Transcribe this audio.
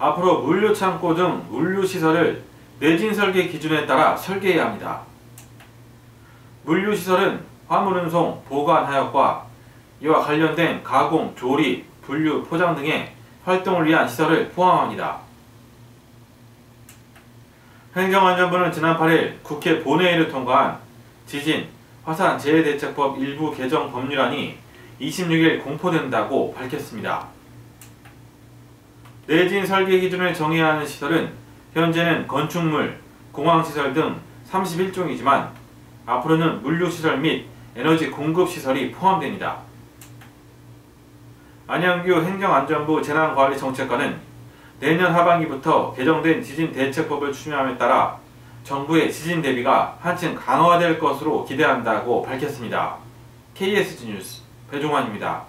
앞으로 물류 창고 등 물류 시설을 내진 설계 기준에 따라 설계해야 합니다. 물류 시설은 화물 운송, 보관 하역과 이와 관련된 가공, 조리, 분류, 포장 등의 활동을 위한 시설을 포함합니다. 행정안전부는 지난 8일 국회 본회의를 통과한 지진, 화산 재해대책법 일부 개정 법률안이 26일 공포된다고 밝혔습니다. 내진 설계 기준을 정해야 하는 시설은 현재는 건축물, 공항시설 등 31종이지만 앞으로는 물류시설 및 에너지 공급시설이 포함됩니다. 안양규 행정안전부 재난관리정책관은 내년 하반기부터 개정된 지진대책법을 추진함에 따라 정부의 지진 대비가 한층 강화될 것으로 기대한다고 밝혔습니다. KSG 뉴스 배종환입니다.